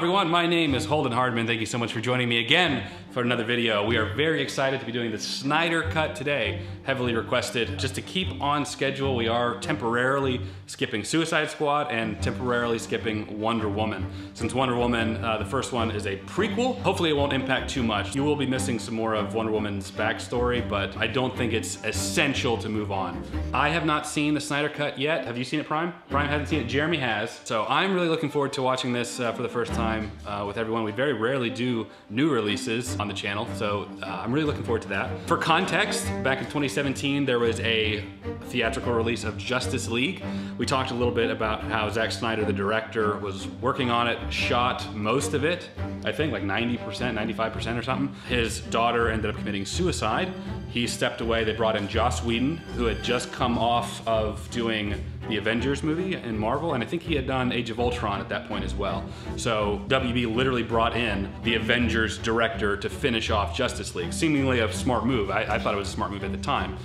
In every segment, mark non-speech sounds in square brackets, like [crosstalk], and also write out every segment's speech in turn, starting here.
everyone, my name is Holden Hardman. Thank you so much for joining me again for another video. We are very excited to be doing the Snyder Cut today, heavily requested. Just to keep on schedule, we are temporarily skipping Suicide Squad and temporarily skipping Wonder Woman. Since Wonder Woman, uh, the first one is a prequel, hopefully it won't impact too much. You will be missing some more of Wonder Woman's backstory, but I don't think it's essential to move on. I have not seen the Snyder Cut yet. Have you seen it, Prime? Prime hasn't seen it, Jeremy has. So I'm really looking forward to watching this uh, for the first time uh, with everyone. We very rarely do new releases on the channel, so uh, I'm really looking forward to that. For context, back in 2017, there was a theatrical release of Justice League. We talked a little bit about how Zack Snyder, the director, was working on it, shot most of it, I think like 90%, 95% or something. His daughter ended up committing suicide. He stepped away, they brought in Joss Whedon, who had just come off of doing the Avengers movie in Marvel, and I think he had done Age of Ultron at that point as well. So WB literally brought in the Avengers director to finish off Justice League. Seemingly a smart move. I, I thought it was a smart move at the time.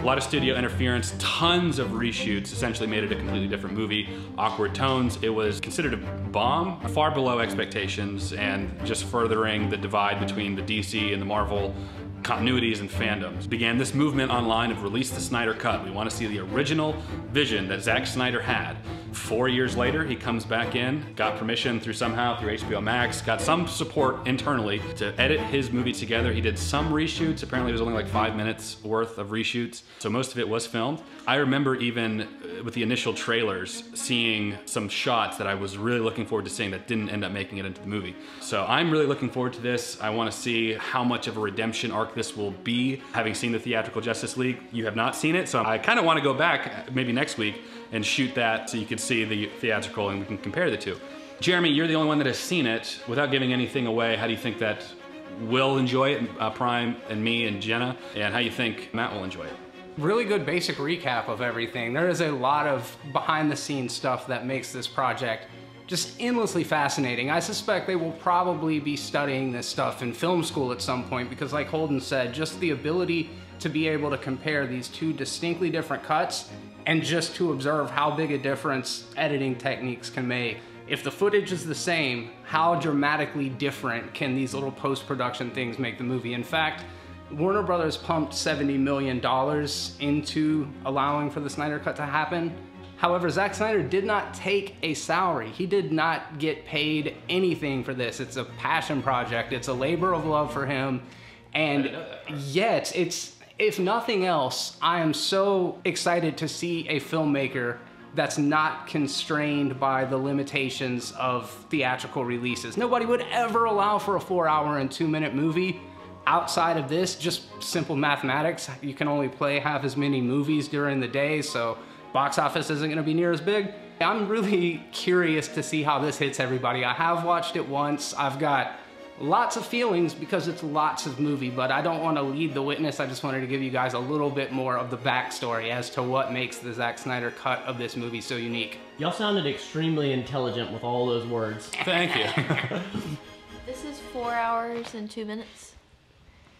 A lot of studio interference, tons of reshoots, essentially made it a completely different movie. Awkward tones, it was considered a bomb, far below expectations, and just furthering the divide between the DC and the Marvel continuities and fandoms. Began this movement online of release the Snyder Cut. We want to see the original vision that Zack Snyder had. Four years later, he comes back in, got permission through somehow through HBO Max, got some support internally to edit his movie together. He did some reshoots. Apparently, it was only like five minutes worth of reshoots, so most of it was filmed. I remember even uh, with the initial trailers seeing some shots that I was really looking forward to seeing that didn't end up making it into the movie. So I'm really looking forward to this. I want to see how much of a redemption arc this will be. Having seen the theatrical Justice League, you have not seen it, so I kind of want to go back maybe next week and shoot that so you can see the theatrical and we can compare the two. Jeremy, you're the only one that has seen it. Without giving anything away, how do you think that will enjoy it, uh, Prime and me and Jenna, and how you think Matt will enjoy it? Really good basic recap of everything. There is a lot of behind the scenes stuff that makes this project just endlessly fascinating. I suspect they will probably be studying this stuff in film school at some point because like Holden said, just the ability to be able to compare these two distinctly different cuts and just to observe how big a difference editing techniques can make. If the footage is the same, how dramatically different can these little post-production things make the movie? In fact, Warner Brothers pumped $70 million into allowing for the Snyder Cut to happen. However, Zack Snyder did not take a salary. He did not get paid anything for this. It's a passion project. It's a labor of love for him. And yet, it's, if nothing else, I am so excited to see a filmmaker that's not constrained by the limitations of theatrical releases. Nobody would ever allow for a four hour and two minute movie. Outside of this, just simple mathematics, you can only play half as many movies during the day, so box office isn't gonna be near as big. I'm really [laughs] curious to see how this hits everybody. I have watched it once. I've got lots of feelings because it's lots of movie, but I don't want to lead the witness. I just wanted to give you guys a little bit more of the backstory as to what makes the Zack Snyder cut of this movie so unique. Y'all sounded extremely intelligent with all those words. Thank you. [laughs] This is four hours and two minutes.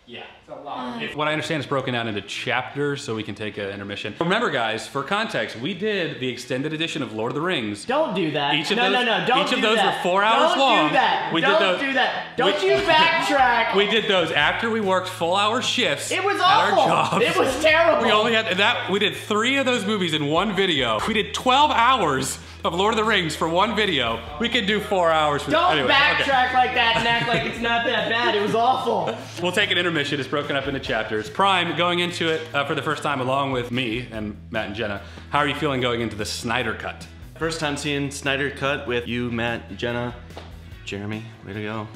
Yeah. Uh. What I understand is broken down into chapters so we can take an intermission. Remember guys, for context, we did the extended edition of Lord of the Rings. Don't do that. Each of no, those, no, no, don't each do of those that. were four hours don't long. do that. We don't did those, do that. Don't we- you [laughs] backtrack. We did those after we worked full hour shifts it was at our awful. jobs. It was terrible. We only had that. We did three of those movies in one video. We did 12 hours of Lord of the Rings for one video. We could do four hours. For, Don't anyway, backtrack okay. like that and act like it's not that bad. It was awful. We'll take an intermission. It's broken up into chapters. Prime, going into it uh, for the first time along with me and Matt and Jenna. How are you feeling going into the Snyder Cut? First time seeing Snyder Cut with you, Matt, Jenna, Jeremy, way to go.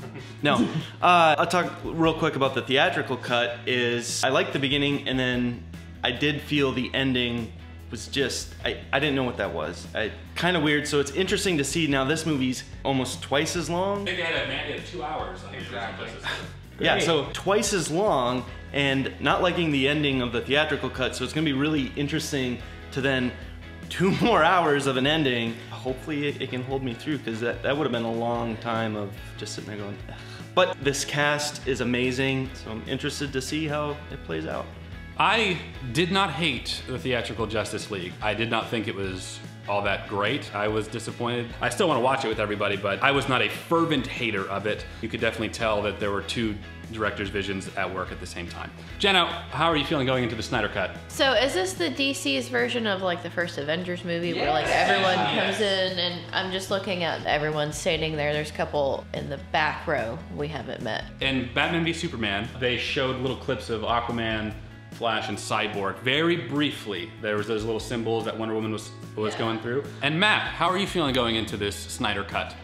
No, [laughs] uh, I'll talk real quick about the theatrical cut is I liked the beginning and then I did feel the ending was just, I, I didn't know what that was. Kind of weird, so it's interesting to see now this movie's almost twice as long. think they had, a, they had two hours. Exactly. [laughs] Yeah, so twice as long and not liking the ending of the theatrical cut, so it's gonna be really interesting to then [laughs] two more hours of an ending. Hopefully it, it can hold me through because that, that would have been a long time of just sitting there going, "Ugh." But this cast is amazing, so I'm interested to see how it plays out. I did not hate the theatrical Justice League. I did not think it was all that great. I was disappointed. I still want to watch it with everybody, but I was not a fervent hater of it. You could definitely tell that there were two director's visions at work at the same time. Jenna, how are you feeling going into the Snyder Cut? So is this the DC's version of like the first Avengers movie where like everyone comes in and I'm just looking at everyone standing there. There's a couple in the back row we haven't met. In Batman v Superman, they showed little clips of Aquaman, Flash, and Cyborg. Very briefly, there was those little symbols that Wonder Woman was was Yeah. going through. And Matt, how are you feeling going into this Snyder Cut?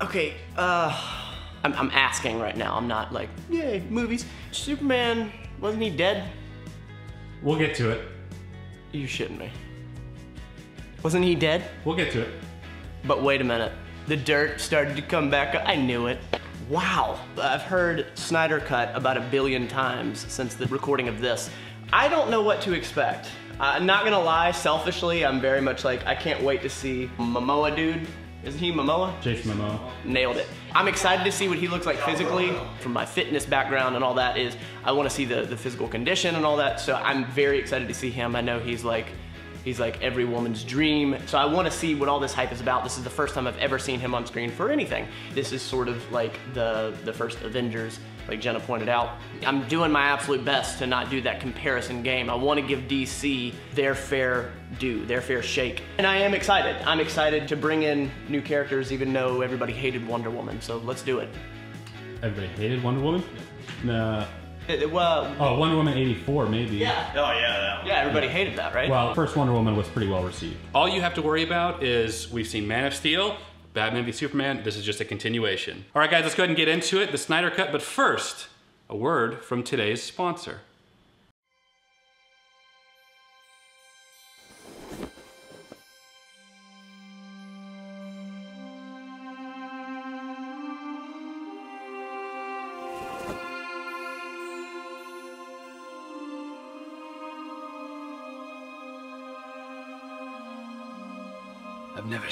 Okay, uh, I'm, I'm asking right now. I'm not like, yay, movies. Superman, wasn't he dead? We'll get to it. You shitting me. Wasn't he dead? We'll get to it. But wait a minute. The dirt started to come back. up. I knew it. Wow. I've heard Snyder Cut about a billion times since the recording of this. I don't know what to expect. Uh, I'm not gonna lie, selfishly, I'm very much like, I can't wait to see Momoa dude. Isn't he Momoa? Jason Momoa. nailed it. I'm excited to see what he looks like physically. From my fitness background and all that is, I want to see the, the physical condition and all that. So I'm very excited to see him. I know he's like, he's like every woman's dream. So I want to see what all this hype is about. This is the first time I've ever seen him on screen for anything. This is sort of like the the first Avengers, like Jenna pointed out. I'm doing my absolute best to not do that comparison game. I want to give DC their fair due, their fair shake. And I am excited. I'm excited to bring in new characters even though everybody hated Wonder Woman. So let's do it. Everybody hated Wonder Woman? No. It- it- well, Oh, Wonder Woman 84, maybe. yeah. Oh yeah, Yeah, everybody hated that, right? Well, first Wonder Woman was pretty well received. All you have to worry about is we've seen Man of Steel, Batman v Superman. This is just a continuation. All right, guys, let's go ahead and get into it, the Snyder Cut. But first, a word from today's sponsor.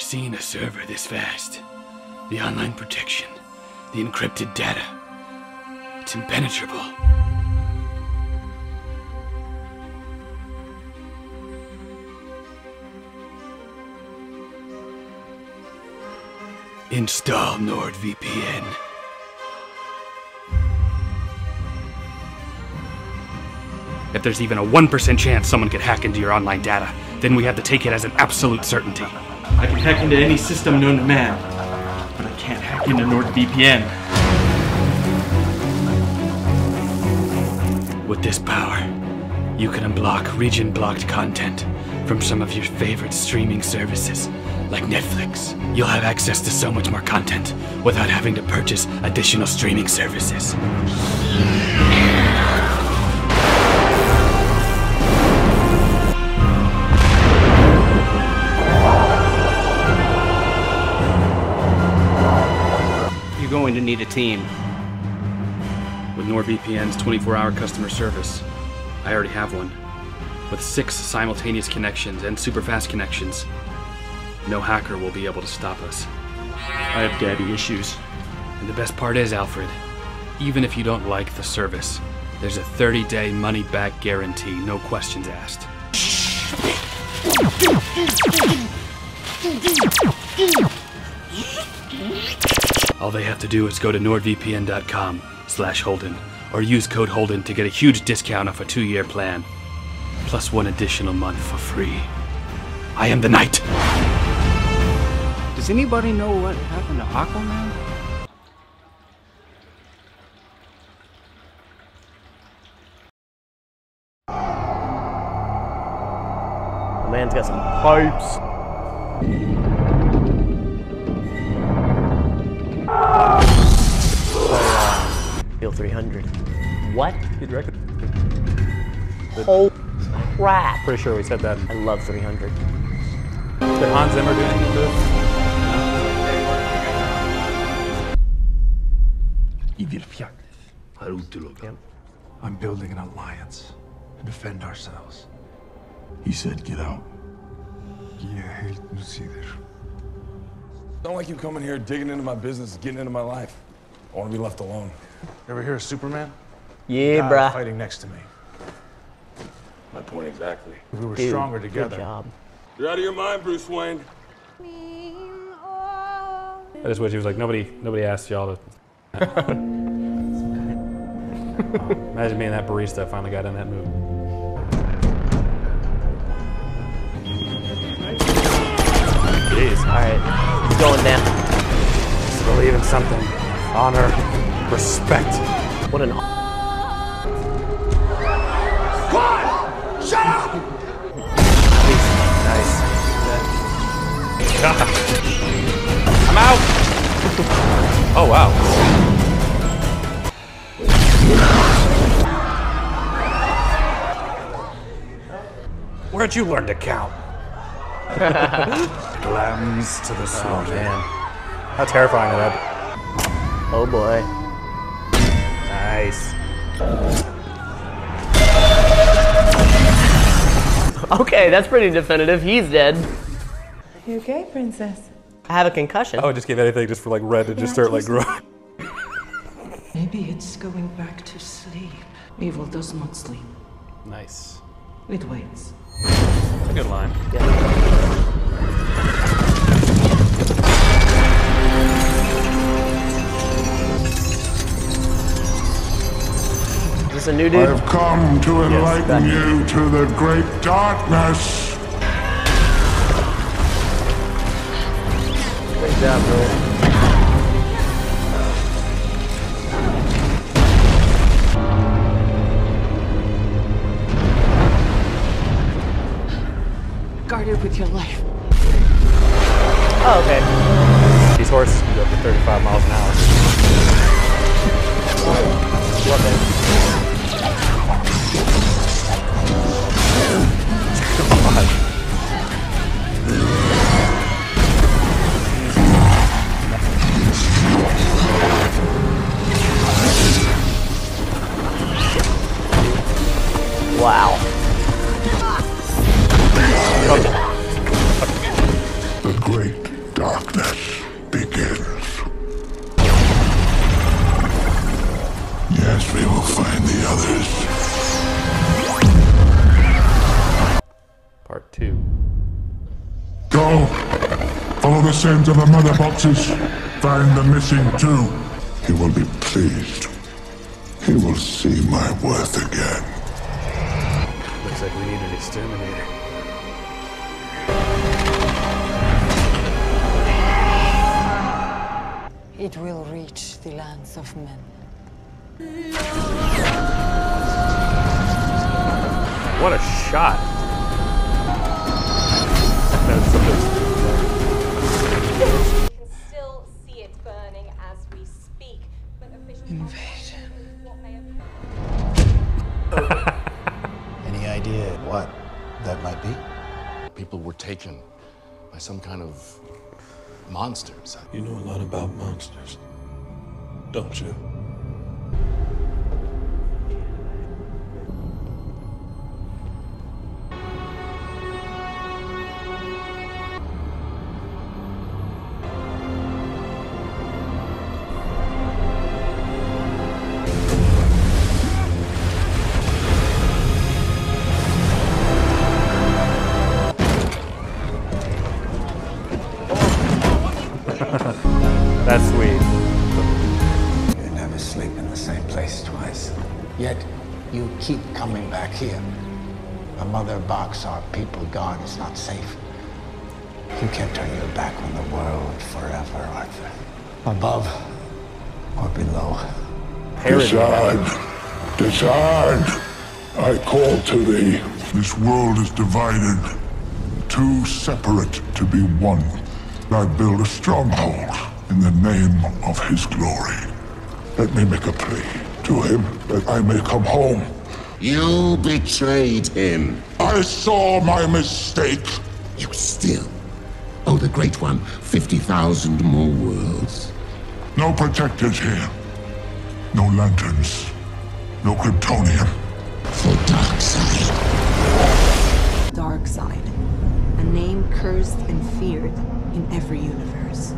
Seen a server this fast. The online protection, the encrypted data. It's impenetrable. Install NordVPN. If there's even a 1% chance someone could hack into your online data, then we have to take it as an absolute certainty. I can hack into any system known to man, but I can't hack into NordVPN. With this power, you can unblock region blocked content from some of your favorite streaming services, like Netflix. You'll have access to so much more content without having to purchase additional streaming services. Need a team. With NordVPN's 24-hour customer service, I already have one. With six simultaneous connections and super fast connections, no hacker will be able to stop us. I have daddy issues. And the best part is, Alfred, even if you don't like the service, there's a 30-day money-back guarantee, no questions asked. [laughs] All they have to do is go to nordvpn.com slash Holden or use code Holden to get a huge discount off a two-year plan, plus one additional month for free. I am the Knight. Does anybody know what happened to Aquaman? The man's got some pipes. Bill 300. What? He directed. Oh crap! Pretty sure we said that. I love 300. Did Hans Zimmer do anything to this? I'm building an alliance to defend ourselves. He said, get out. Er Don't like you coming here, digging into my business, getting into my life. I want to be left alone. You ever hear of Superman? Yeah, Guy bruh. Fighting next to me. My point exactly. We were Dude, stronger Good together. job. You're out of your mind, Bruce Wayne. I just wish he was like nobody. Nobody asked y'all to. [laughs] Imagine being that barista that finally got in that mood. Jeez. All right, it's going down. Just believe in something. Honor, respect. What an Squad! Shut up! Nice. I'm out. oh wow. Where'd you learn to count? [laughs] Lambs to the slaughter. Oh man, how terrifying would that be? oh boy. Nice. Okay, that's pretty definitive. He's dead. You okay, princess? I have a concussion. I would just give anything just for like red to just start like growing. [laughs] Maybe it's going back to sleep. Evil does not sleep. Nice. It waits. That's a good line. Is this a new I have come to enlighten you to the great darkness. Great job, bro. Guard it with your life. Oh, okay. These horses can go up to 35 miles an hour. Love it. Wow. Follow the of the mother boxes. Find the missing two. He will be pleased. He will see my worth again. Looks like we need an exterminator. It will reach the lands of men. What a shot! That's something. Invasion. what may have Any idea what that might be? People were taken by some kind of monsters. You know a lot about monsters, don't you? Above or below. Decide. Decide. I call to thee. This world is divided. Two separate to be one. I build a stronghold in the name of his glory. Let me make a plea to him that I may come home. You betrayed him. I saw my mistake. You still owe the Great One 50,000 more worlds. No protectors here. No lanterns. No Kryptonian. For Darkseid. Dark side. A name cursed and feared in every universe.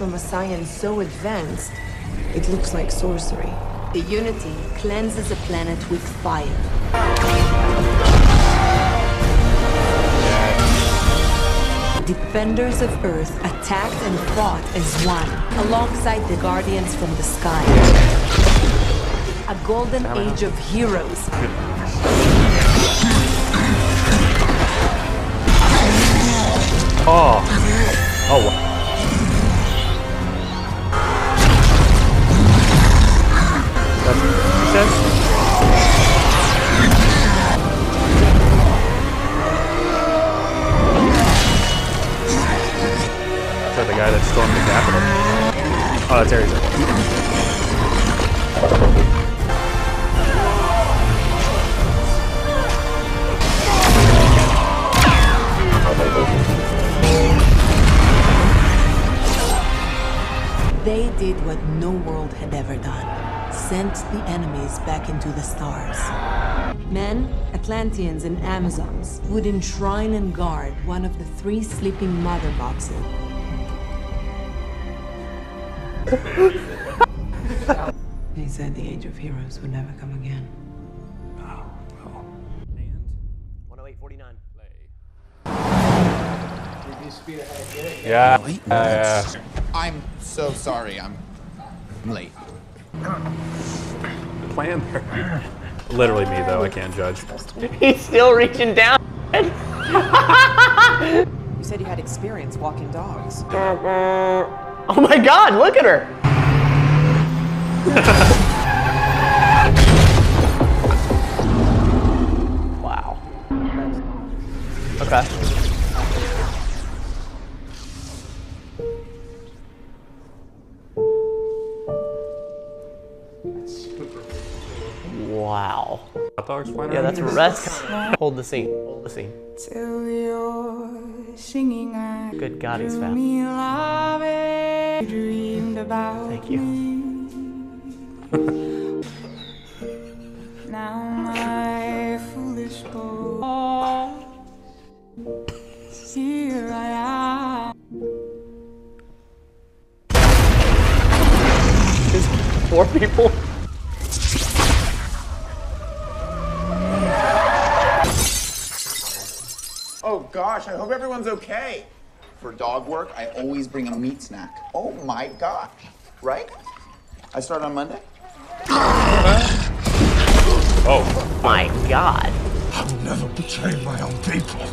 A science so advanced, it looks like sorcery. The Unity cleanses a planet with fire. Defenders of Earth attacked and fought as one, alongside the Guardians from the sky. A golden age of heroes. Oh. Guy that stormed the Capitol? Oh, that's Ares. They did what no world had ever done sent the enemies back into the stars. Men, Atlanteans, and Amazons would enshrine and guard one of the three sleeping mother boxes. They said the Age of Heroes would never come again. 108.49. Yeah. Yeah, yeah. I'm so sorry. I'm late. Plan there. Literally me, though. I can't judge. He's still reaching down. You said you had experience walking dogs. Uh, uh, [laughs] Oh my god, look at her. [laughs] wow. Okay. Wow. Hot dogs flying Yeah, that's here? rest. Hold the scene. Hold the scene. Singing I Good God, he's fast. me love it, dreamed about Thank you. [laughs] now my foolish boy here I am Four people. Gosh, I hope everyone's okay. For dog work, I always bring a meat snack. Oh my gosh. Right? I start on Monday? [gasps] Oh. My God. I'll never betray my own people.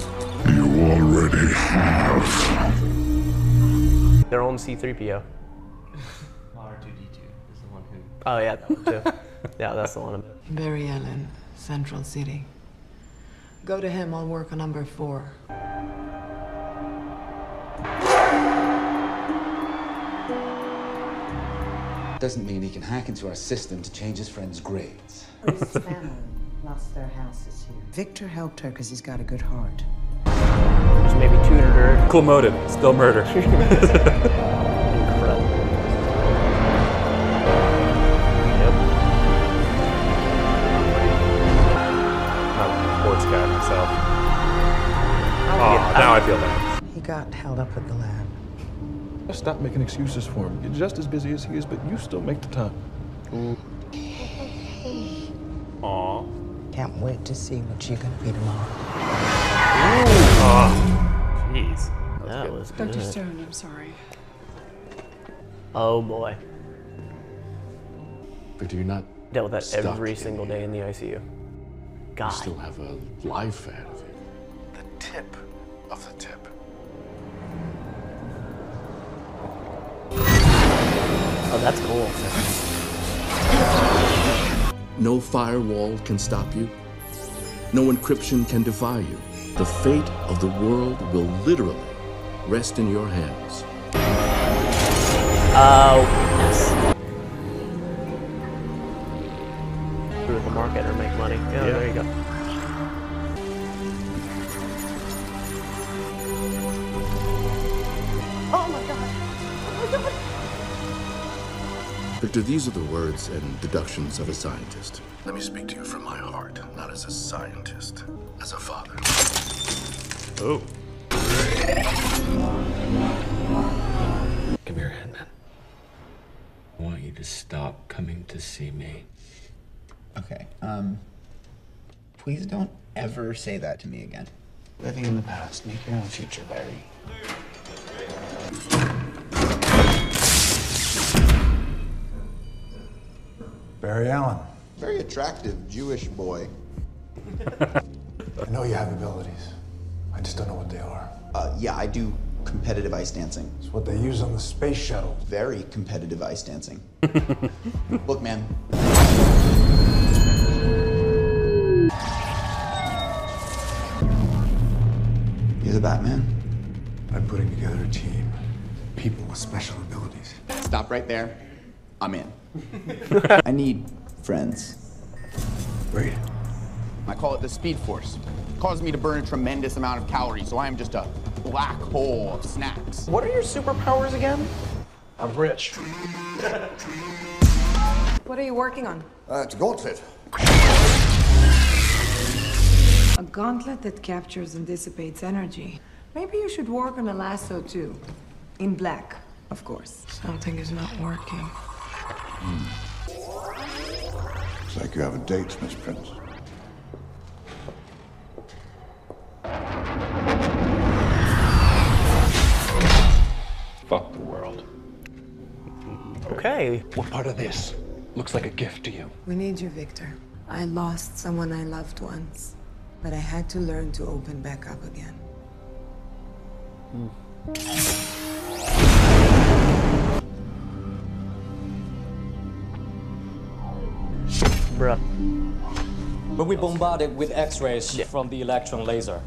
You already have. Their own C3PO. R2D2 is the one who. [laughs] Oh yeah, that one too. yeah, that's the one. Barry Allen, Central City. Go to him, I'll work on number four. Doesn't mean he can hack into our system to change his friend's grades. His family lost their houses here. Victor helped her because he's got a good heart. Just maybe tutored her. Cool motive. Still murder. [laughs] [laughs] now I feel bad. He got held up at the lab. Stop making excuses for him. You're just as busy as he is, but you still make the time. Aw. Can't wait to see what you're gonna be tomorrow. Oh, jeez. That was good. Dr. Stone, I'm sorry. Oh boy. Victor, you're not Dealt with that every single day in the ICU. God. You still have a life ahead of you. The tip of the tip. Oh, that's cool. No firewall can stop you. No encryption can defy you. The fate of the world will literally rest in your hands. Oh, yes. Screw the market or make money. Yeah, Yeah. there you go. Victor, these are the words and deductions of a scientist. Let me speak to you from my heart, not as a scientist, as a father. Oh. Come here, Hitman. I want you to stop coming to see me. Okay. Um. Please don't ever say that to me again. Living in the past, make your own future, Barry. Barry Allen. Very attractive Jewish boy. I know you have abilities. I just don't know what they are. Uh, yeah, I do competitive ice dancing. It's what they use on the space shuttle. Very competitive ice dancing. [laughs] Look, man. You're the Batman. I'm putting together a team. People with special abilities. Stop right there. I'm in. [laughs] I need friends. Great. I call it the Speed Force. It causes me to burn a tremendous amount of calories, so I am just a black hole of snacks. What are your superpowers again? I'm rich. What are you working on? Uh, it's a gauntlet. A gauntlet that captures and dissipates energy. Maybe you should work on a lasso too. In black, of course. Something is not working. Hmm. Looks like you have a date, Miss Prince. Fuck the world. Okay. What part of this looks like a gift to you? We need you, Victor. I lost someone I loved once, but I had to learn to open back up again. Hmm. Bruh. When we bombard it with X-rays from the electron laser,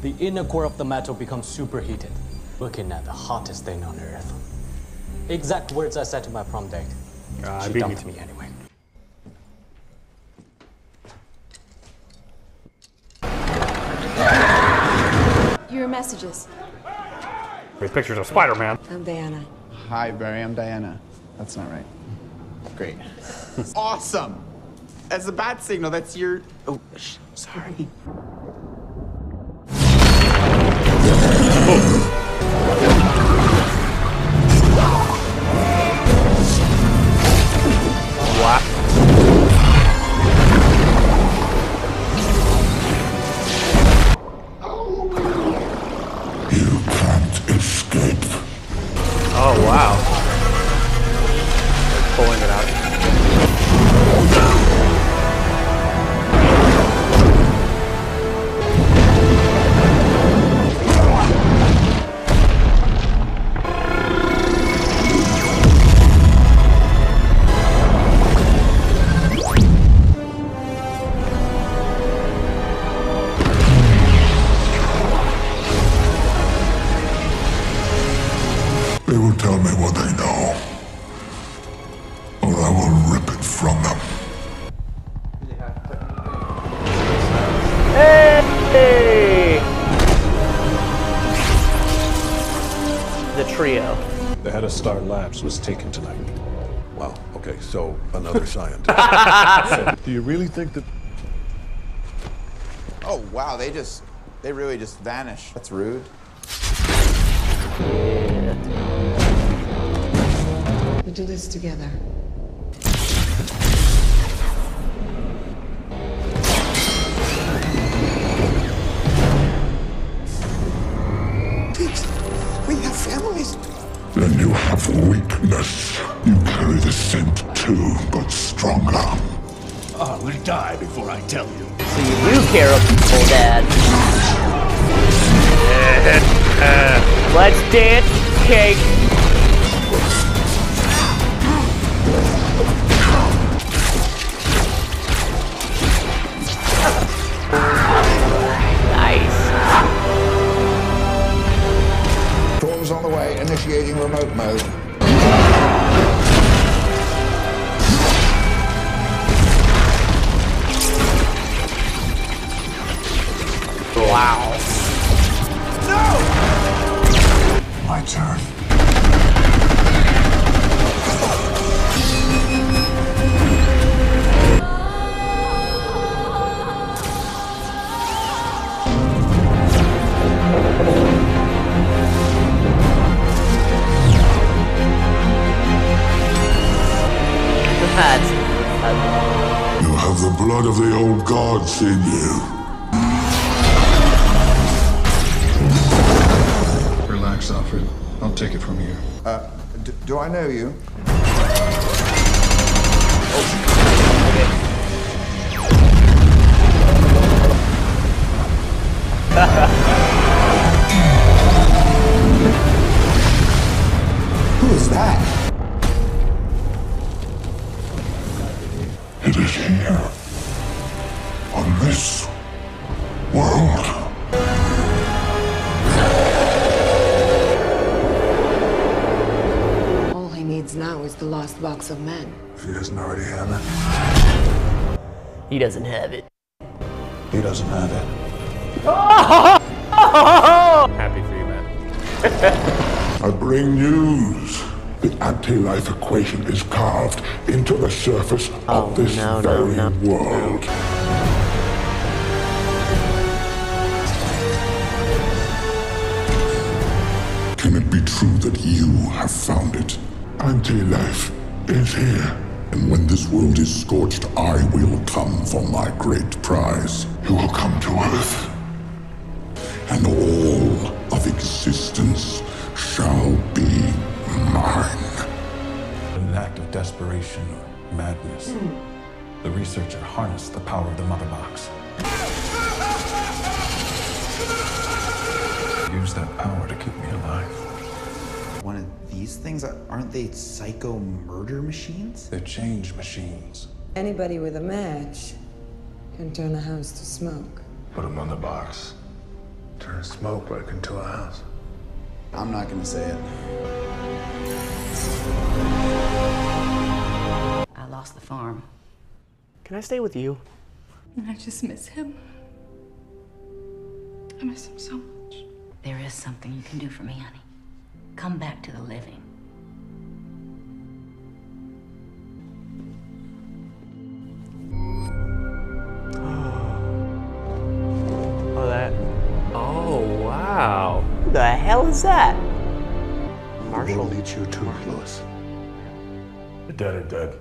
the inner core of the metal becomes superheated, looking at the hottest thing on Earth. Exact words I said to my prom date. Ah, she dumped me. me anyway. Your messages. These pictures of Spider-Man. I'm Diana. Hi, Barry. I'm Diana. That's not right. Great. awesome. As a bat signal, that's your. Oh, sorry. So, [laughs] do you really think that? Oh, wow. They just. They really just vanish. That's rude. We do this together. Dance, cake. Old gods doesn't have it. he doesn't have it. [laughs] Happy for you, man. [laughs] I bring news. The anti-life equation is carved into the surface of oh, this no, no, very no, world. Can it be true that you have found it? Anti-life is here. And when this world is scorched, I will come for my great prize. You will come to Earth. And all of existence shall be mine. An act of desperation or madness. Hmm. The researcher harnessed the power of the mother box. These things, aren't they psycho murder machines? They're change machines. Anybody with a match can turn a house to smoke. Put them on the box. Turn smoke right into a house. I'm not gonna say it. I lost the farm. Can I stay with you? I just miss him. I miss him so much. There is something you can do for me, honey. Come back to the living. [gasps] Oh, that. Oh, wow. Who the hell is that? Marshall needs you too, Lois. The dead are dead.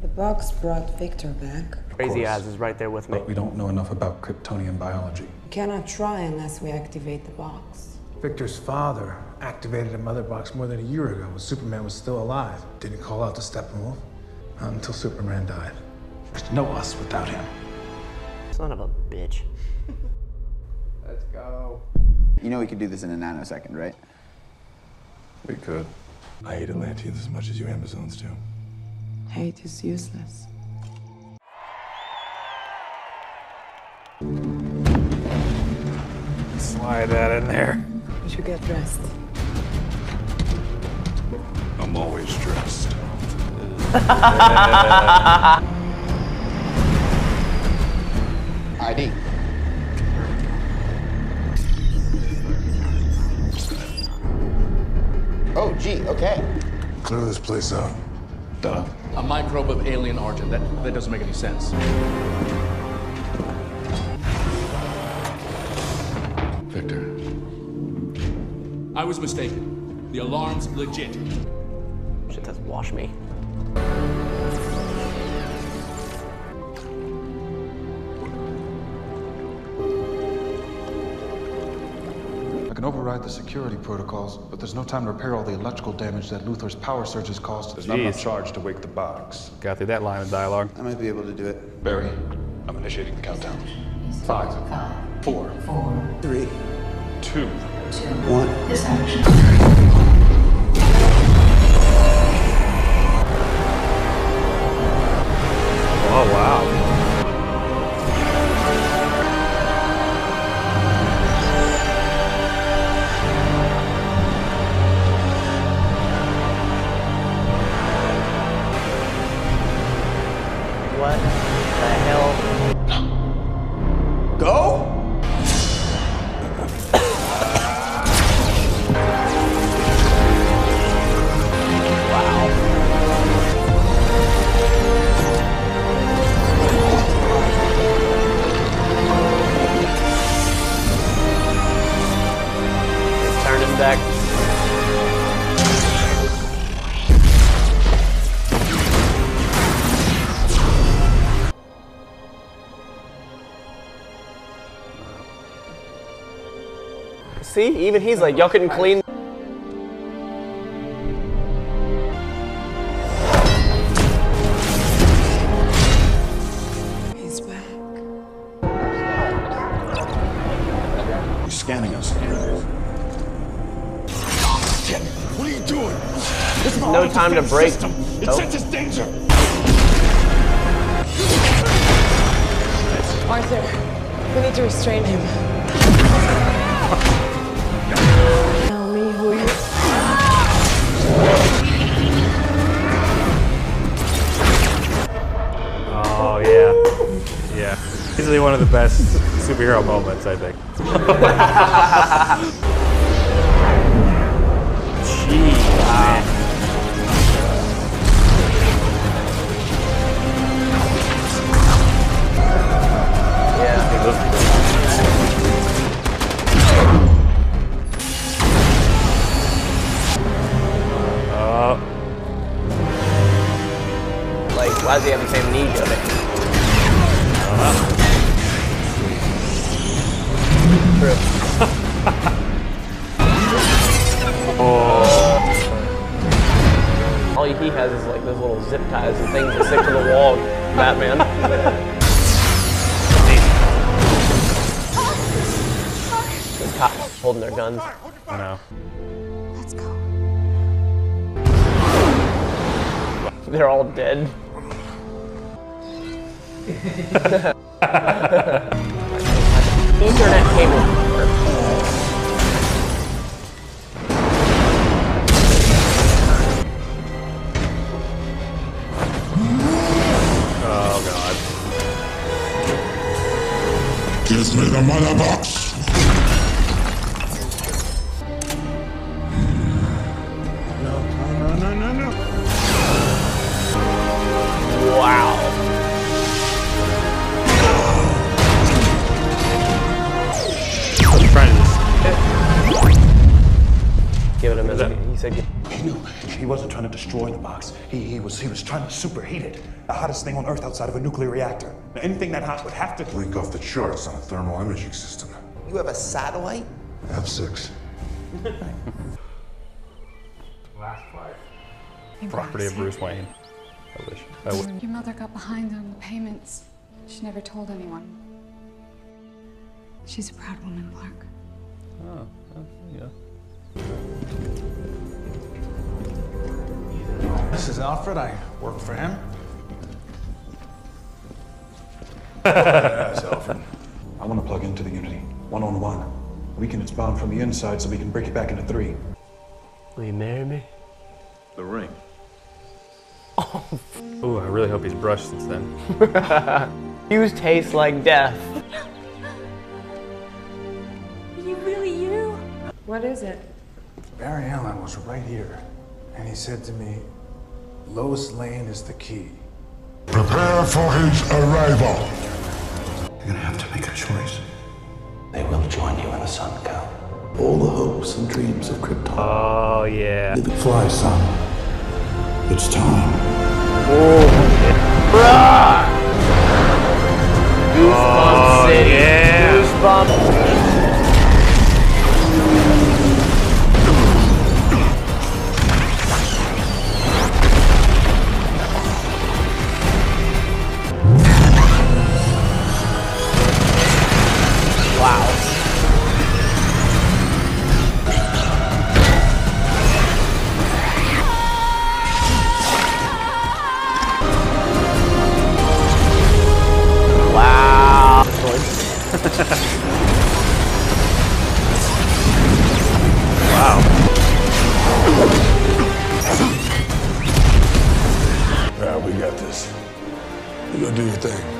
The box brought Victor back. Crazy Eyes is right there with me. But we don't know enough about Kryptonian biology. We cannot try unless we activate the box. Victor's father activated a mother box more than a year ago when Superman was still alive. Didn't call out to Steppenwolf. Not until Superman died. There's no us without him. Son of a bitch. [laughs] Let's go. You know we could do this in a nanosecond, right? We could. I hate Atlanteans as much as you Amazons do. Hate is useless. Slide that in there. We should get dressed. I'm always dressed. ID. Oh, gee, okay. Clear this place out. Duh. A microbe of alien origin. That, that doesn't make any sense. Victor. I was mistaken. The alarm's legit. Shit says wash me. I can override the security protocols, but there's no time to repair all the electrical damage that Luthor's power surges caused. There's not enough charge to wake the box. Got through that line of dialogue. I might be able to do it. Barry, I'm initiating the countdown. Five, four, Three, two, one. This action. See, even he's like, y'all couldn't clean time to break. It Nope. senses danger. Arthur, we need to restrain him. Tell me who you Oh yeah, yeah. Easily one of the best superhero moments, I think. [laughs] Ethernet cable. Oh god. Give me the mother box. Trying to superheat it. The hottest thing on Earth outside of a nuclear reactor. Now, anything that hot would have to Blink off the charts on a thermal imaging system. You have a satellite? F6. Last flight. Property of Bruce Wayne. I wish. I would. Your mother got behind on the payments. She never told anyone. She's a proud woman, Clark. Oh, oh, yeah. This is Alfred. I work for him. [laughs] Yes, Alfred. I want to plug into the Unity, one on one. Weaken its bond from the inside so we can break it back into three. Will you marry me? The ring. [laughs] Oh. Ooh, I really hope he's brushed since then. [laughs] Use taste like death. Are you really you? What is it? Barry Allen was right here, and he said to me, Lois Lane is the key. Prepare for his arrival. You're gonna have to make a choice. They will join you in the sun, Kal. All the hopes and dreams of Krypton. Oh yeah. Fly, son. It's time. Oh Goosebumps Oh, City. yeah. Goosebumps. Yeah, [laughs] we got this. You go do your thing.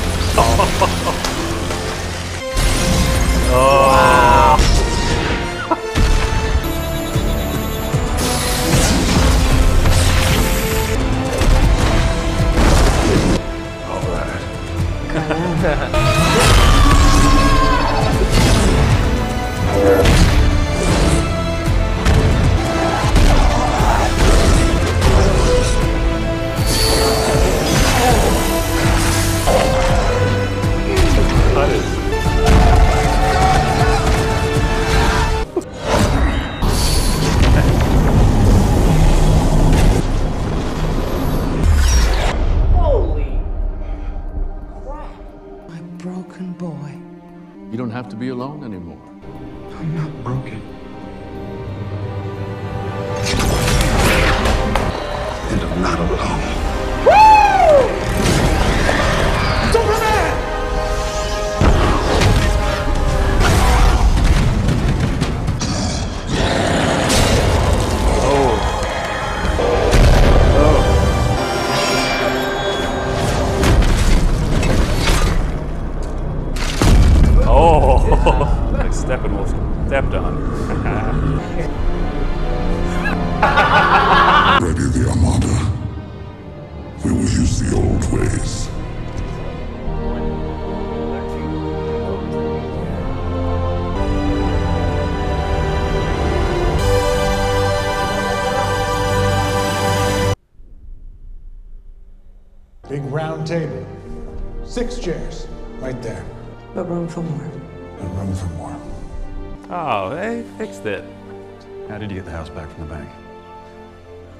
How did you get the house back from the bank?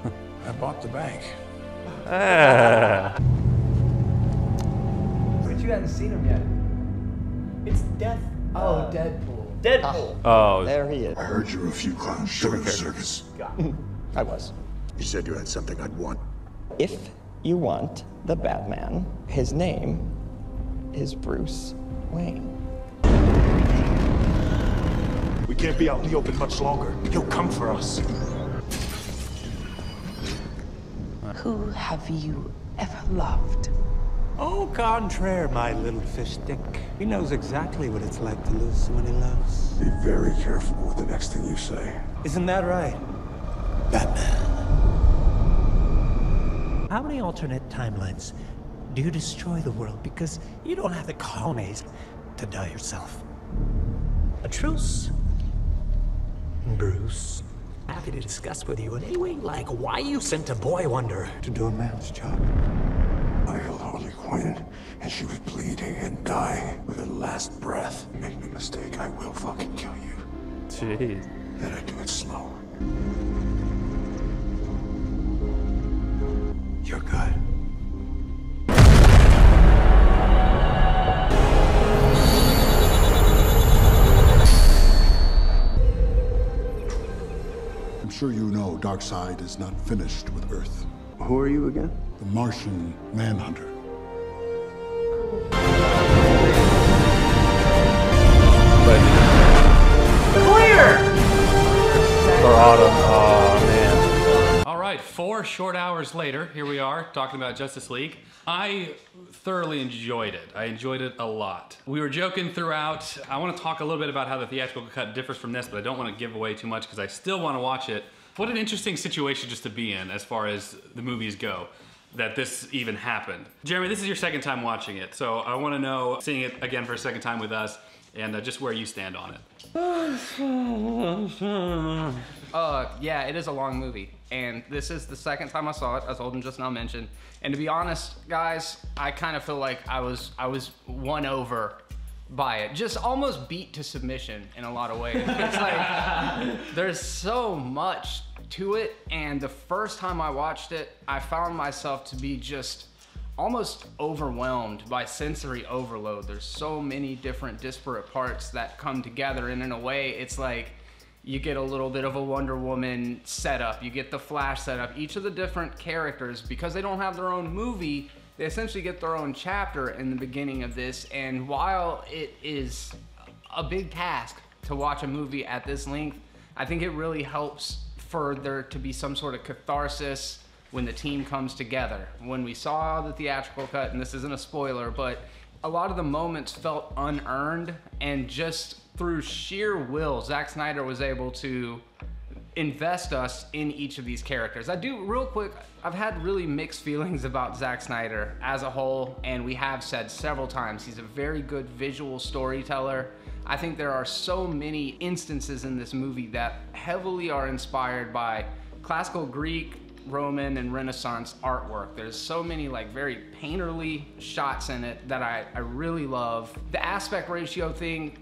[laughs] I bought the bank. Ah. [laughs] But you haven't seen him yet. It's Death. Oh, Deadpool. Deadpool. Oh. There he is. I heard you were a few clowns short of circus. I was. You said you had something I'd want. If you want the Batman, his name is Bruce Wayne. Can't be out in the open much longer. He'll come for us. Who have you ever loved? Au contraire, my little fish stick. He knows exactly what it's like to lose someone he loves. Be very careful with the next thing you say. Isn't that right? Batman. How many alternate timelines do you destroy the world because you don't have the colonies to die yourself? A truce? Bruce, happy to discuss with you in any way like why you sent a boy wonder To do a man's job. I held Harley Quinn, and she was bleeding and dying with her last breath. Make no mistake, I will fucking kill you. Jeez. Then I do it slow. You're good. Sure you know Darkseid is not finished with Earth. Who are you again? The Martian Manhunter. Four short hours later, here we are talking about Justice League. I thoroughly enjoyed it. I enjoyed it a lot. We were joking throughout. I want to talk a little bit about how the theatrical cut differs from this, but I don't want to give away too much because I still want to watch it. What an interesting situation just to be in as far as the movies go. That this even happened. Jeremy, this is your second time watching it, so I want to know, seeing it again for a second time with us, and uh, just where you stand on it. [sighs] Uh, yeah, it is a long movie, and this is the second time I saw it, as Holden just now mentioned. And to be honest, guys, I kind of feel like I was I was won over by it, just almost beat to submission in a lot of ways. It's like [laughs] there's so much to it, and the first time I watched it, I found myself to be just almost overwhelmed by sensory overload. There's so many different disparate parts that come together, and in a way, it's like you get a little bit of a Wonder Woman setup, you get the Flash setup. Each of the different characters, because they don't have their own movie, they essentially get their own chapter in the beginning of this. And while it is a big task to watch a movie at this length, I think it really helps for there to be some sort of catharsis when the team comes together. When we saw the theatrical cut, and this isn't a spoiler, but a lot of the moments felt unearned and just through sheer will, Zack Snyder was able to invest us in each of these characters. I do, real quick, I've had really mixed feelings about Zack Snyder as a whole, and we have said several times, he's a very good visual storyteller. I think there are so many instances in this movie that heavily are inspired by classical Greek, Roman, and Renaissance artwork. There's so many like very painterly shots in it that I, I really love. The aspect ratio thing,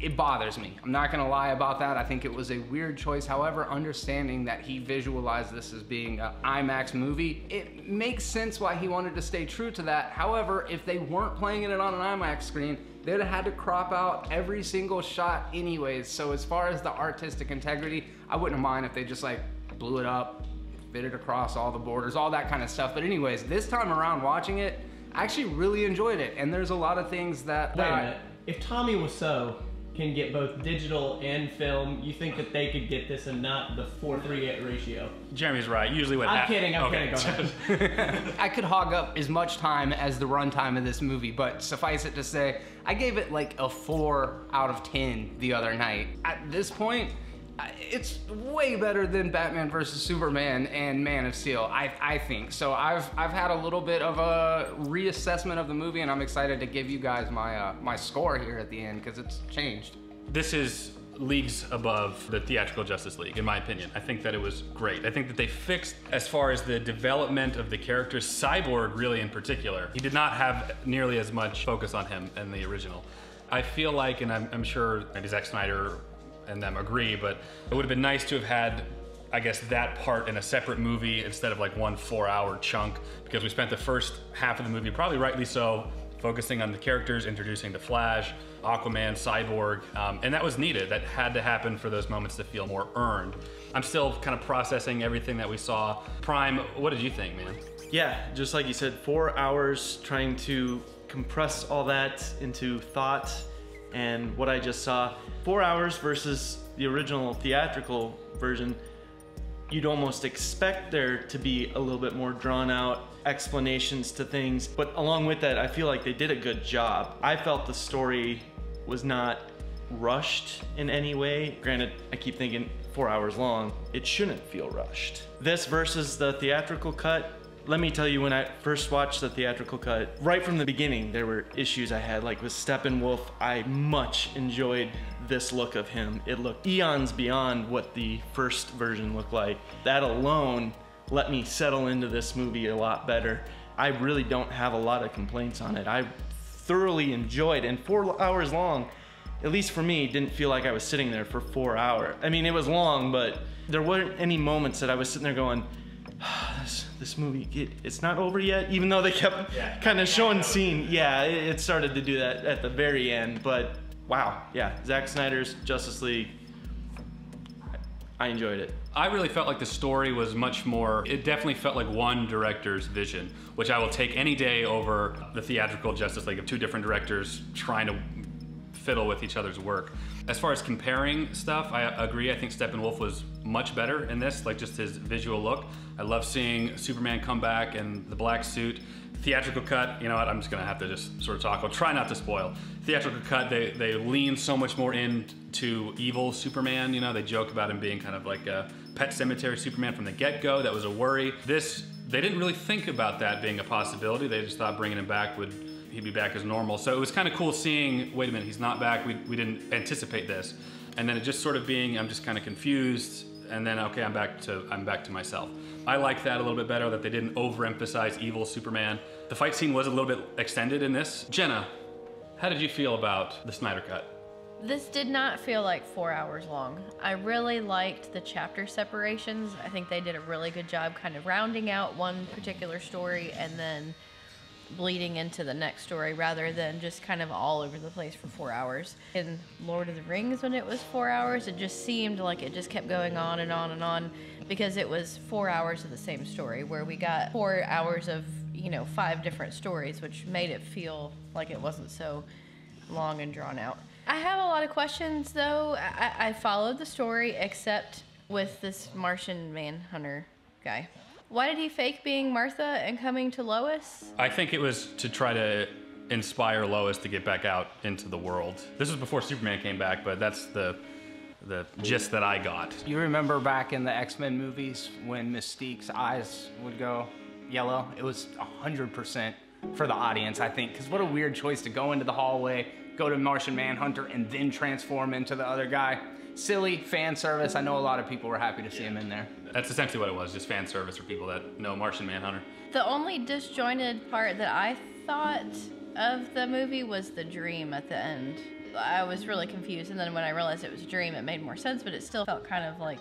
it bothers me. I'm not gonna lie about that. I think it was a weird choice. However, understanding that he visualized this as being an IMAX movie, it makes sense why he wanted to stay true to that. However, if they weren't playing it on an IMAX screen, they'd have had to crop out every single shot anyways. So as far as the artistic integrity, I wouldn't mind if they just like blew it up, fit it across all the borders, all that kind of stuff. But anyways, this time around watching it, I actually really enjoyed it. And there's a lot of things that, Wait that a I- minute. If Tommy Wiseau can get both digital and film, you think that they could get this and not the 4-3 ratio? Jeremy's right. Usually what I'm hap- kidding, I'm Okay. kidding, go ahead. [laughs] I could hog up as much time as the runtime of this movie, but suffice it to say, I gave it like a four out of 10 the other night. At this point, I- it's way better than Batman versus Superman and Man of Steel, I, I think. So I've, I've had a little bit of a reassessment of the movie and I'm excited to give you guys my, uh, my score here at the end because it's changed. This is leagues above the theatrical Justice League, in my opinion. I think that it was great. I think that they fixed, as far as the development of the characters, Cyborg really in particular. He did not have nearly as much focus on him in the original. I feel like, and I'm, I'm sure maybe Zack Snyder and them agree, but it would have been nice to have had I guess that part in a separate movie instead of like one four hour chunk because we spent the first half of the movie, probably rightly so, focusing on the characters, introducing the Flash, Aquaman, Cyborg, um, and that was needed. That had to happen for those moments to feel more earned. I'm still kind of processing everything that we saw. Prime, what did you think, man? Yeah, just like you said, four hours trying to compress all that into thought and what I just saw. Four hours versus the original theatrical version, you'd almost expect there to be a little bit more drawn out explanations to things. But along with that, I feel like they did a good job. I felt the story was not rushed in any way. Granted, I keep thinking four hours long, it shouldn't feel rushed. This versus the theatrical cut, let me tell you, when I first watched the theatrical cut, right from the beginning, there were issues I had. Like with Steppenwolf, I much enjoyed this look of him. It looked eons beyond what the first version looked like. That alone let me settle into this movie a lot better. I really don't have a lot of complaints on it. I thoroughly enjoyed, and four hours long, at least for me, didn't feel like I was sitting there for four hours. I mean, it was long, but there weren't any moments that I was sitting there going, [sighs] this, this movie, it, it's not over yet, even though they kept kind of showing scene. Yeah, it, it started to do that at the very end, but wow, yeah, Zack Snyder's Justice League, I enjoyed it. I really felt like the story was much more, it definitely felt like one director's vision, which I will take any day over the theatrical Justice League of two different directors trying to fiddle with each other's work. As far as comparing stuff, I agree. I think Steppenwolf was much better in this, like just his visual look. I love seeing Superman come back in the black suit. Theatrical cut, you know what, I'm just gonna have to just sort of talk. I'll try not to spoil. Theatrical cut, they, they lean so much more into evil Superman, you know, they joke about him being kind of like a pet cemetery Superman from the get-go. That was a worry. This, they didn't really think about that being a possibility. They just thought bringing him back would he'd be back as normal. So it was kind of cool seeing, wait a minute, he's not back. We, we didn't anticipate this. And then it just sort of being, I'm just kind of confused. And then, okay, I'm back to, I'm back to myself. I like that a little bit better, that they didn't overemphasize evil Superman. The fight scene was a little bit extended in this. Jenna, how did you feel about the Snyder Cut? This did not feel like four hours long. I really liked the chapter separations. I think they did a really good job kind of rounding out one particular story and then bleeding into the next story rather than just kind of all over the place for four hours. In Lord of the Rings, when it was four hours, it just seemed like it just kept going on and on and on because it was four hours of the same story, where we got four hours of, you know, five different stories, which made it feel like it wasn't so long and drawn out. I have a lot of questions though. I, I followed the story except with this Martian manhunter guy. Why did he fake being Martha and coming to Lois? I think it was to try to inspire Lois to get back out into the world. This was before Superman came back, but that's the the gist that I got. You remember back in the X-Men movies when Mystique's eyes would go yellow? It was 100% for the audience, I think, because what a weird choice to go into the hallway, go to Martian Manhunter, and then transform into the other guy. Silly fan service. I know a lot of people were happy to see him in there. That's essentially what it was, just fan service for people that know Martian Manhunter. The only disjointed part that I thought of the movie was the dream at the end. I was really confused, and then when I realized it was a dream, it made more sense, but it still felt kind of like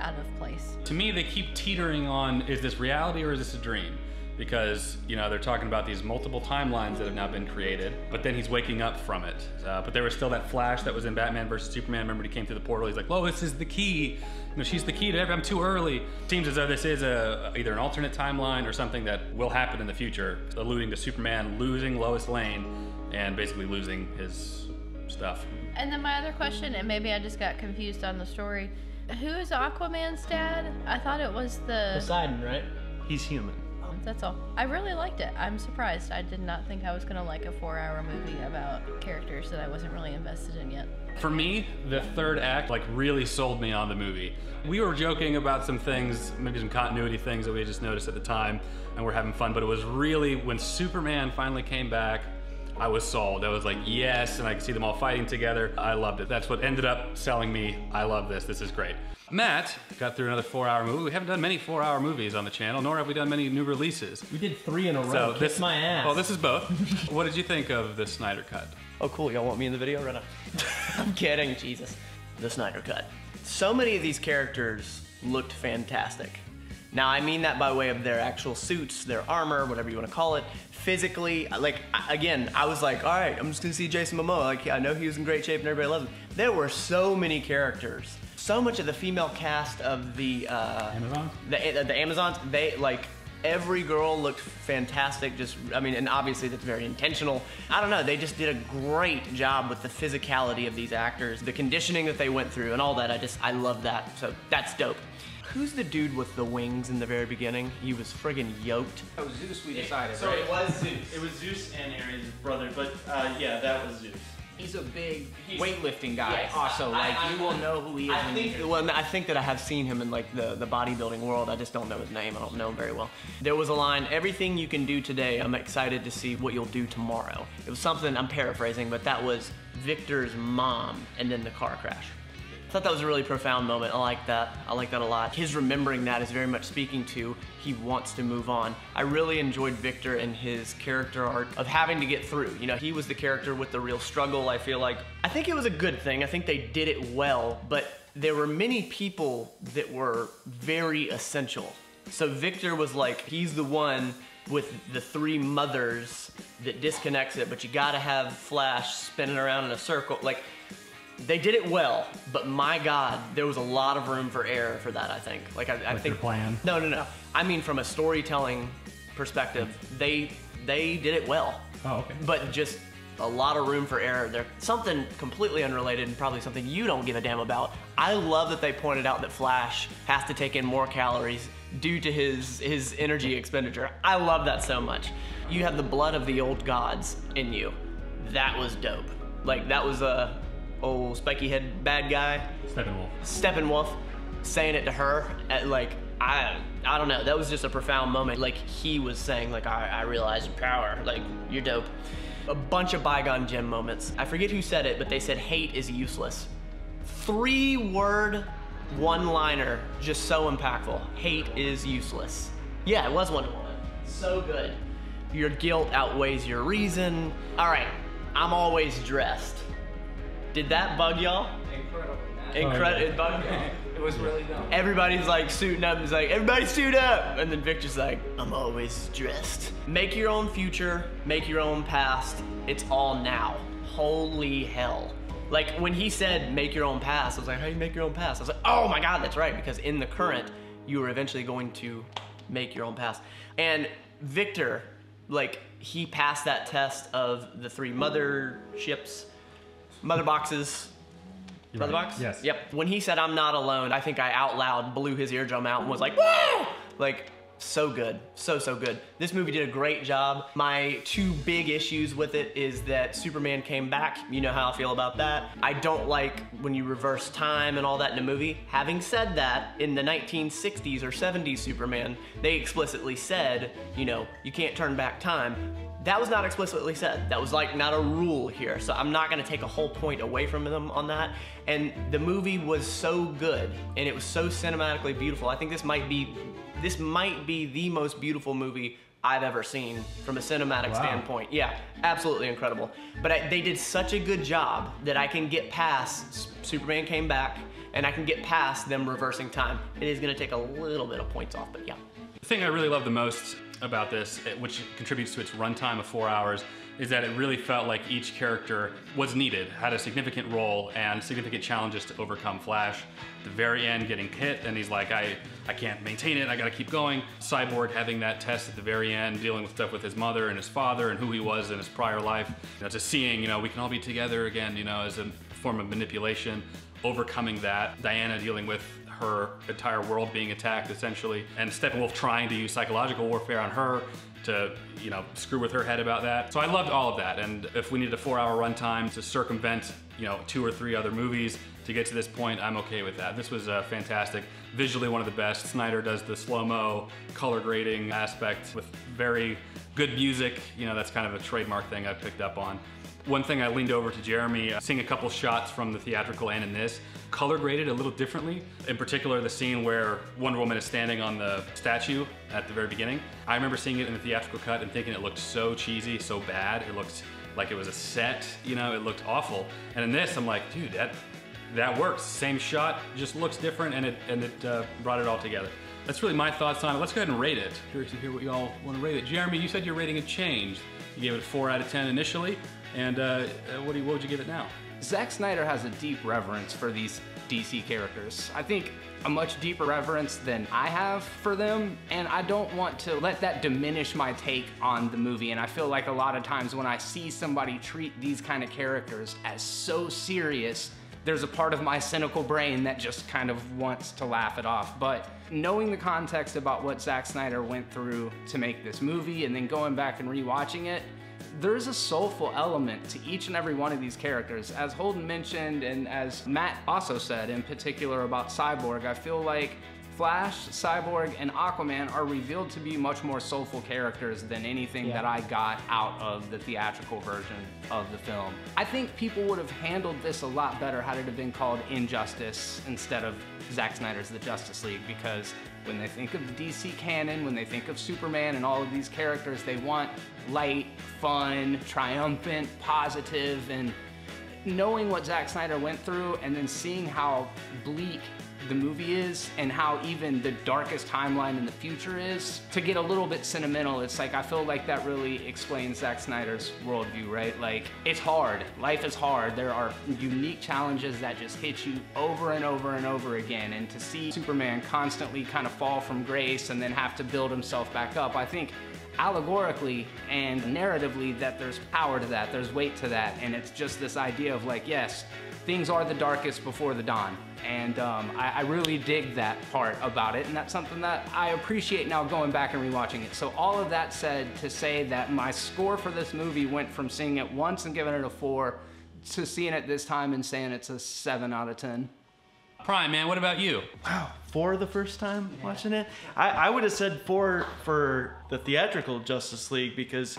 out of place. To me, they keep teetering on is this reality or is this a dream? Because, you know, they're talking about these multiple timelines that have now been created, but then he's waking up from it. Uh, but there was still that flash that was in Batman versus Superman. Remember, he came through the portal, he's like, Lois is the key. You know, she's the key to everything. I'm too early. Seems as though this is a, either an alternate timeline or something that will happen in the future, alluding to Superman losing Lois Lane and basically losing his stuff. And then my other question, and maybe I just got confused on the story. Who is Aquaman's dad? I thought it was the. Poseidon, right? He's human. That's all. I really liked it. I'm surprised. I did not think I was gonna like a four-hour movie about characters that I wasn't really invested in yet. For me, the third act like really sold me on the movie. We were joking about some things, maybe some continuity things that we just noticed at the time, and we're having fun. But it was really when Superman finally came back, I was sold. I was like, yes, and I could see them all fighting together. I loved it. That's what ended up selling me. I love this. This is great. Matt got through another four-hour movie. We haven't done many four-hour movies on the channel, nor have we done many new releases. We did three in a row. So Kiss this, my ass. Well, this is both. [laughs] what did you think of the Snyder Cut? Oh, cool. Y'all want me in the video right now? [laughs] I'm kidding. Jesus. The Snyder Cut. So many of these characters looked fantastic. Now, I mean that by way of their actual suits, their armor, whatever you want to call it. Physically, like, again, I was like, all right, I'm just to see Jason Momoa. Like, I know he was in great shape and everybody loves him. There were so many characters. So much of the female cast of the, uh, Amazon? the, the Amazons, they, like, every girl looked fantastic. Just, I mean, and obviously that's very intentional. I don't know, they just did a great job with the physicality of these actors, the conditioning that they went through and all that. I just, I love that. So that's dope. Who's the dude with the wings in the very beginning? He was friggin' yoked. Oh, Zeus, we decided, So right? it was Zeus. [laughs] It was Zeus and Ares' brother, but uh, yeah, that was Zeus. He's a big He's- weightlifting guy. Yes. Also, like I- I- you will know who he is. I when think, well, I think that I have seen him in like the, the bodybuilding world. I just don't know his name. I don't know him very well. There was a line, everything you can do today, I'm excited to see what you'll do tomorrow. It was something, I'm paraphrasing, but that was Victor's mom and then the car crash. I thought that was a really profound moment. I like that. I like that a lot. His remembering that is very much speaking to he wants to move on. I really enjoyed Victor and his character arc of having to get through. You know, he was the character with the real struggle, I feel like. I think it was a good thing. I think they did it well, but there were many people that were very essential. So Victor was like, he's the one with the three mothers that disconnects it, but you gotta have Flash spinning around in a circle. Like, they did it well, but my God, there was a lot of room for error for that. I think. Like I, I With think plan? No, no, no. I mean, from a storytelling perspective, they they did it well. Oh, okay. But just a lot of room for error. There something completely unrelated and probably something you don't give a damn about. I love that they pointed out that Flash has to take in more calories due to his his energy expenditure. I love that so much. You have the blood of the old gods in you. That was dope. Like that was a old spiky head bad guy. Steppenwolf. Steppenwolf saying it to her at like I I don't know. That was just a profound moment. Like he was saying like I, I realize your power. Like you're dope. A bunch of bygone gem moments. I forget who said it but they said hate is useless. Three word one liner just so impactful. Hate is useless. Yeah it was Wonder Woman so good. Your guilt outweighs your reason. All right I'm always dressed did that bug y'all Incredible. Incredible. It bugged me. [laughs] It was really dumb. Everybody's like suiting up. He's like, everybody suit up. And then Victor's like, I'm always dressed. Make your own future. Make your own past. It's all now. Holy hell. Like when he said, make your own past, I was like, how do you make your own past? I was like, oh my God, that's right. Because in the current, you are eventually going to make your own past. And Victor, like, he passed that test of the three mother ships, mother boxes, You're Brother right. Box? Yes. Yep. When he said I'm not alone, I think I out loud blew his eardrum out and was like, Whoa! Like, so good. So, so good. This movie did a great job. My two big issues with it is that Superman came back. You know how I feel about that. I don't like when you reverse time and all that in a movie. Having said that, in the 1960s or 70s Superman, they explicitly said, you know, you can't turn back time. That was not explicitly said. That was like not a rule here. So I'm not gonna take a whole point away from them on that. And the movie was so good and it was so cinematically beautiful. I think this might be this might be the most beautiful movie I've ever seen from a cinematic Wow. standpoint. Yeah, absolutely incredible. But I, they did such a good job that I can get past Superman came back and I can get past them reversing time. It is gonna take a little bit of points off, but yeah. The thing I really love the most about this, which contributes to its runtime of four hours, is that it really felt like each character was needed, had a significant role and significant challenges to overcome. Flash, the very end, getting hit, and he's like, I, I can't maintain it, I gotta keep going. Cyborg having that test at the very end, dealing with stuff with his mother and his father and who he was in his prior life. You know, just seeing, you know, we can all be together again, you know, as a form of manipulation, overcoming that. Diana dealing with her entire world being attacked essentially, and Steppenwolf trying to use psychological warfare on her to, you know, screw with her head about that. So I loved all of that, and if we needed a four-hour runtime to circumvent, you know, two or three other movies to get to this point, I'm okay with that. This was uh, fantastic. Visually one of the best. Snyder does the slow-mo color grading aspect with very good music. You know, that's kind of a trademark thing I picked up on. One thing I leaned over to Jeremy, uh, seeing a couple shots from the theatrical and in this, color graded a little differently. In particular, the scene where Wonder Woman is standing on the statue at the very beginning. I remember seeing it in the theatrical cut and thinking it looked so cheesy, so bad. It looked like it was a set, you know, it looked awful. And in this, I'm like, dude, that that works. Same shot, just looks different, and it and it uh, brought it all together. That's really my thoughts on it. Let's go ahead and rate it. Curious to hear what y'all want to rate it. Jeremy, you said your rating had changed. You gave it a four out of ten initially, and uh, uh, what, do you, what would you give it now? Zack Snyder has a deep reverence for these DC characters. I think a much deeper reverence than I have for them, and I don't want to let that diminish my take on the movie. And I feel like a lot of times when I see somebody treat these kind of characters as so serious, there's a part of my cynical brain that just kind of wants to laugh it off. But knowing the context about what Zack Snyder went through to make this movie and then going back and rewatching it, there's a soulful element to each and every one of these characters. As Holden mentioned, and as Matt also said in particular about Cyborg, I feel like Flash, Cyborg, and Aquaman are revealed to be much more soulful characters than anything Yeah. that I got out of the theatrical version of the film. I think people would have handled this a lot better had it have been called Injustice instead of Zack Snyder's The Justice League because when they think of DC canon, when they think of Superman and all of these characters, they want light, fun, triumphant, positive, and knowing what Zack Snyder went through and then seeing how bleak the movie is and how even the darkest timeline in the future is, to get a little bit sentimental, it's like I feel like that really explains Zack Snyder's worldview, right? Like, it's hard. Life is hard. There are unique challenges that just hit you over and over and over again. And to see Superman constantly kind of fall from grace and then have to build himself back up, I think allegorically and narratively that there's power to that, there's weight to that, and it's just this idea of like, yes, things are the darkest before the dawn. And um, I, I really dig that part about it, and that's something that I appreciate now going back and rewatching it. So all of that said, to say that my score for this movie went from seeing it once and giving it a four to seeing it this time and saying it's a seven out of ten. Prime, man, what about you? Wow, four the first time watching it? I, I would have said four for the theatrical Justice League because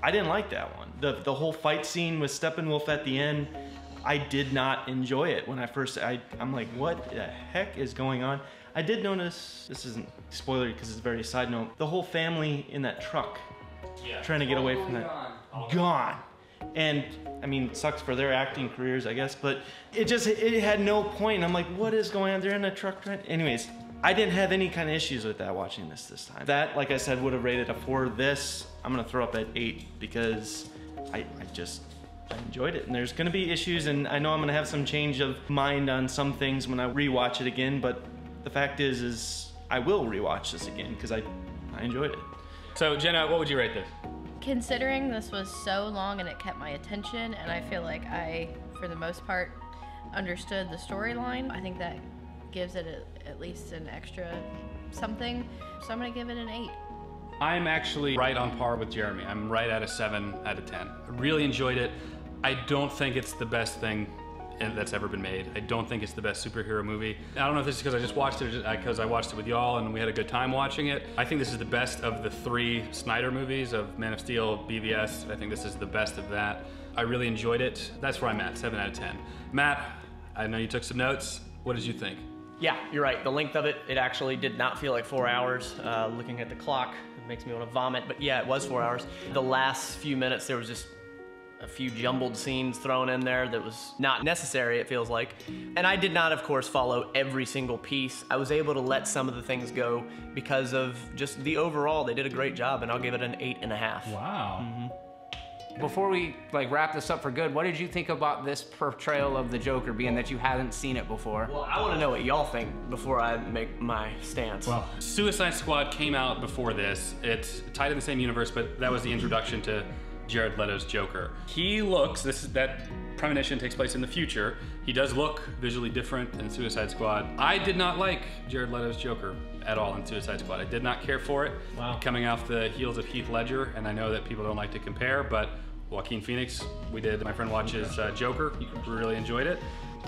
I didn't like that one. The, the whole fight scene with Steppenwolf at the end, I did not enjoy it when I first, I, I'm like, what the heck is going on? I did notice, this isn't spoilery because it's a very side note, the whole family in that truck trying to get away from that. Gone. And I mean, sucks for their acting careers, I guess, but it just, it had no point. I'm like, what is going on? They're in a truck trying, anyways. I didn't have any kind of issues with that watching this this time. That, like I said, would have rated a four. This, I'm gonna throw up at eight because I, I just, I enjoyed it. And there's gonna be issues and I know I'm gonna have some change of mind on some things when I rewatch it again, but the fact is, is I will rewatch this again because I, I enjoyed it. So Jenna, what would you rate this? Considering this was so long and it kept my attention, and I feel like I, for the most part, understood the storyline, I think that gives it a, at least an extra something. So I'm gonna give it an eight. I'm actually right on par with Jeremy. I'm right at a 7 out of 10. I really enjoyed it. I don't think it's the best thing that's ever been made. I don't think it's the best superhero movie. I don't know if this is because I just watched it because I watched it with y'all and we had a good time watching it. I think this is the best of the three Snyder movies of Man of Steel, BVS. I think this is the best of that. I really enjoyed it. That's where I'm at, 7 out of 10. Matt, I know you took some notes. What did you think? Yeah, you're right. The length of it, it actually did not feel like four hours. Uh, looking at the clock, it makes me want to vomit. But yeah, it was four hours. The last few minutes, there was just a few jumbled scenes thrown in there that was not necessary, it feels like. And I did not, of course, follow every single piece. I was able to let some of the things go because of just the overall, they did a great job, and I'll give it an eight and a half. Wow. Mm-hmm. Before we like wrap this up for good, what did you think about this portrayal of the Joker, being that you hadn't seen it before? Well, I want to know what y'all think before I make my stance. Well, Suicide Squad came out before this. It's tied in the same universe, but that was the introduction to Jared Leto's Joker. He looks, this is that premonition takes place in the future. He does look visually different than Suicide Squad. I did not like Jared Leto's Joker at all in Suicide Squad. I did not care for it. Wow. Coming off the heels of Heath Ledger, and I know that people don't like to compare, but Joaquin Phoenix, we did my friend watches uh, Joker. He really enjoyed it.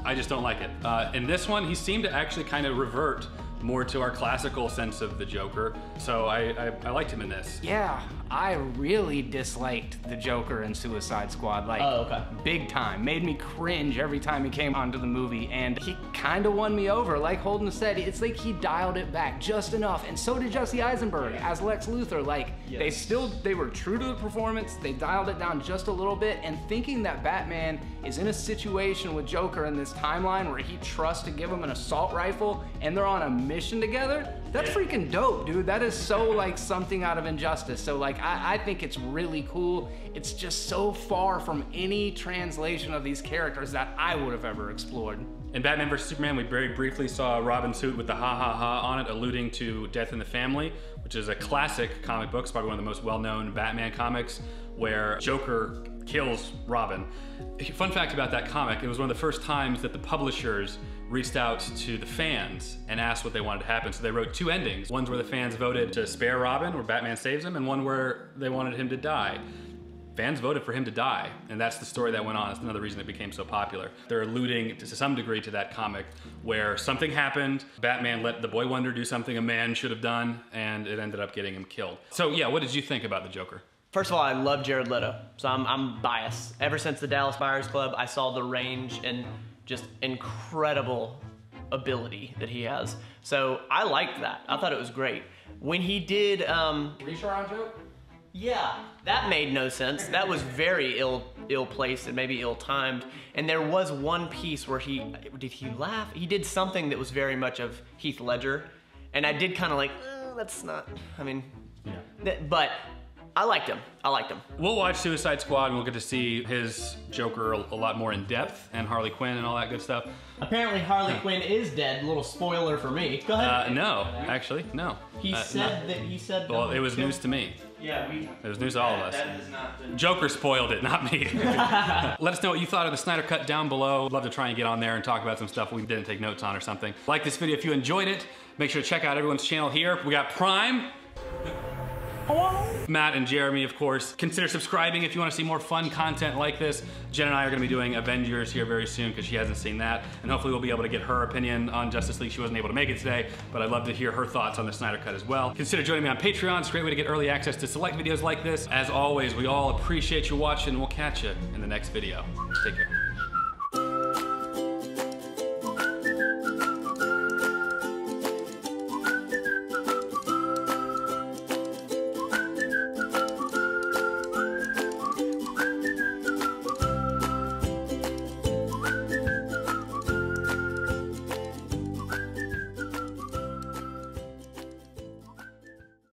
I just don't like it. Uh, in this one, he seemed to actually kind of revert more to our classical sense of the Joker. So I, I, I liked him in this. Yeah, I really disliked the Joker in Suicide Squad. Like, Oh, okay. big time. Made me cringe every time he came onto the movie, and he kind of won me over. Like Holden said, it's like he dialed it back just enough, and so did Jesse Eisenberg as Lex Luthor. Like, they still they were true to the performance. They dialed it down just a little bit, and thinking that Batman is in a situation with Joker in this timeline where he trusts to give him an assault rifle, and they're on a mission together. That's freaking dope, dude. That is so like something out of Injustice. So like I, I think it's really cool. It's just so far from any translation of these characters that I would have ever explored. In Batman vs Superman, we very briefly saw a Robin suit with the ha ha ha on it, alluding to Death in the Family, which is a classic comic book, it's probably one of the most well-known Batman comics, where Joker kills Robin. Fun fact about that comic, it was one of the first times that the publishers reached out to the fans and asked what they wanted to happen. So they wrote two endings. One's where the fans voted to spare Robin, where Batman saves him, and one where they wanted him to die fans voted for him to die, and that's the story that went on. That's another reason it became so popular. They're alluding to some degree to that comic where something happened, Batman let the boy wonder do something a man should have done, and it ended up getting him killed. So yeah, what did you think about the Joker? First of all, I love Jared Leto, so I'm, I'm biased. Ever since the Dallas Buyers Club, I saw the range and just incredible ability that he has. So I liked that. I thought it was great. When he did, um, around joke? yeah, that made no sense. That was very ill, ill placed and maybe ill timed. And there was one piece where he did he laugh? He did something that was very much of Heath Ledger, and I did kind of like, "Uh, that's not. I mean, th- but I liked him. I liked him. We'll watch Suicide Squad and we'll get to see his Joker a, a lot more in depth and Harley Quinn and all that good stuff. Apparently, Harley Quinn is dead. Little spoiler for me. Go ahead. Uh, no, actually, no. He Uh, said no. that he said. Well, no it was news to me. Yeah, we. It was news to all of us. That is not the- Joker spoiled it, not me. [laughs] [laughs] Let us know what you thought of the Snyder Cut down below. I'd love to try and get on there and talk about some stuff we didn't take notes on or something. Like this video if you enjoyed it. Make sure to check out everyone's channel here. We got Prime. Matt and Jeremy, of course. Consider subscribing if you want to see more fun content like this. Jen and I are going to be doing Avengers here very soon because she hasn't seen that. And hopefully we'll be able to get her opinion on Justice League. She wasn't able to make it today, but I'd love to hear her thoughts on the Snyder Cut as well. Consider joining me on Patreon. It's a great way to get early access to select videos like this. As always, we all appreciate you watching. We'll catch you in the next video. Take care.